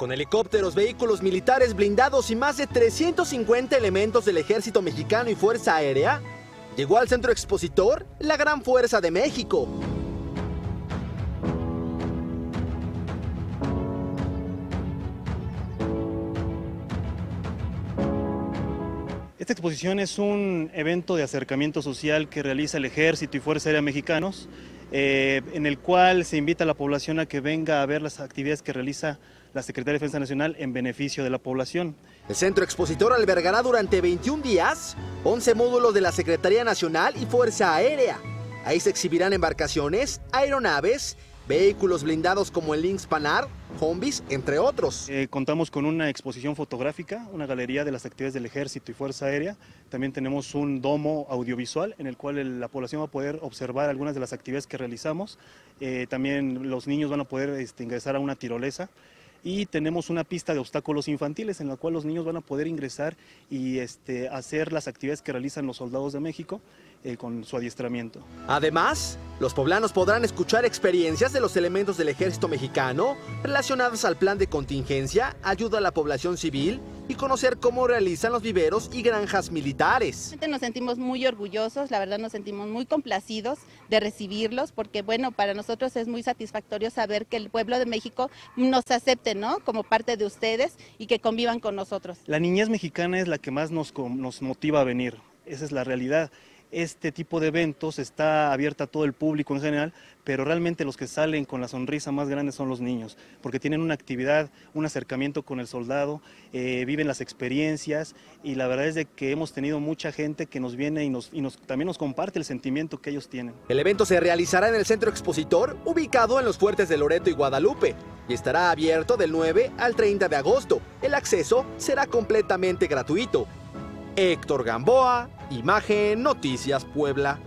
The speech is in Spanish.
Con helicópteros, vehículos militares blindados y más de 350 elementos del ejército mexicano y Fuerza Aérea, llegó al centro expositor la Gran Fuerza de México. Esta exposición es un evento de acercamiento social que realiza el Ejército y Fuerza Aérea Mexicanos, eh, en el cual se invita a la población a que venga a ver las actividades que realiza la Secretaría de Defensa Nacional en beneficio de la población. El centro expositor albergará durante 21 días 11 módulos de la Secretaría Nacional y Fuerza Aérea. Ahí se exhibirán embarcaciones, aeronaves, vehículos blindados como el Lynx Panar, Hombis, entre otros. Eh, contamos con una exposición fotográfica, una galería de las actividades del Ejército y Fuerza Aérea. También tenemos un domo audiovisual en el cual el- la población va a poder observar algunas de las actividades que realizamos. Eh, también los niños van a poder este, ingresar a una tirolesa. Y tenemos una pista de obstáculos infantiles en la cual los niños van a poder ingresar y este, hacer las actividades que realizan los soldados de México eh, con su adiestramiento. Además, los poblanos podrán escuchar experiencias de los elementos del ejército mexicano relacionadas al plan de contingencia, ayuda a la población civil y conocer cómo realizan los viveros y granjas militares. Nos sentimos muy orgullosos, la verdad nos sentimos muy complacidos de recibirlos, porque bueno, para nosotros es muy satisfactorio saber que el pueblo de México nos acepte, ¿no? Como parte de ustedes y que convivan con nosotros. La niñez mexicana es la que más nos, nos motiva a venir, esa es la realidad. Este tipo de eventos está abierta a todo el público en general, pero realmente los que salen con la sonrisa más grande son los niños, porque tienen una actividad, un acercamiento con el soldado, eh, viven las experiencias y la verdad es de que hemos tenido mucha gente que nos viene y, nos, y nos, también nos comparte el sentimiento que ellos tienen. El evento se realizará en el centro expositor, ubicado en los fuertes de Loreto y Guadalupe, y estará abierto del 9 al 30 de agosto. El acceso será completamente gratuito. Héctor Gamboa, Imagen Noticias Puebla.